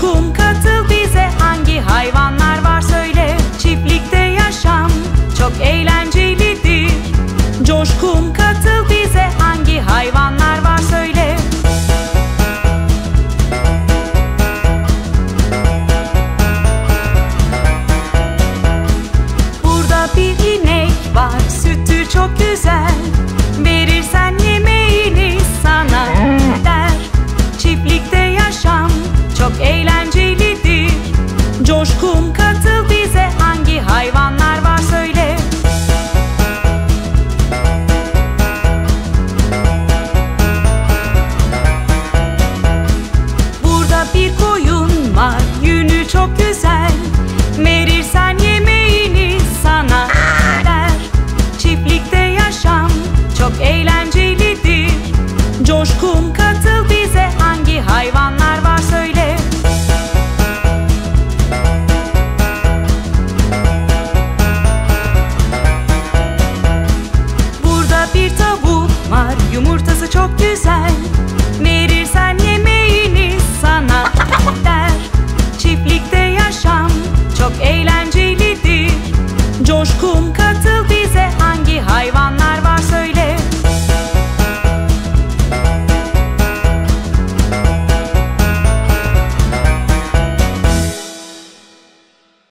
Coşkun katıl bize. Hangi hayvanlar Coşkun katıl bize. Hangi hayvanlar var söyle. Burada bir tavuk var yumurtası çok güzel. Verirsen yemeğini sana der. Çiftlikte yaşam çok eğlencelidir. Coşkun katıl